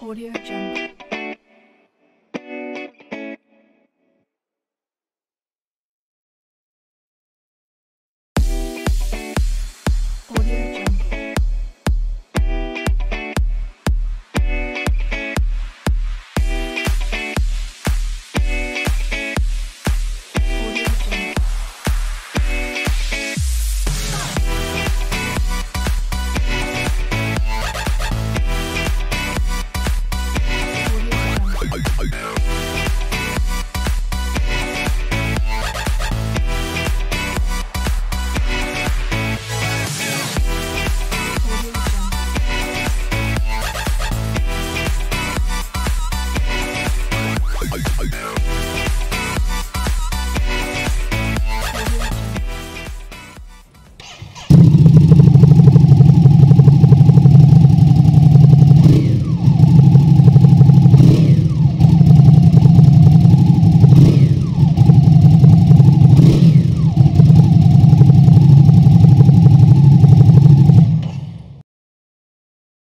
Audio Jungle. Audio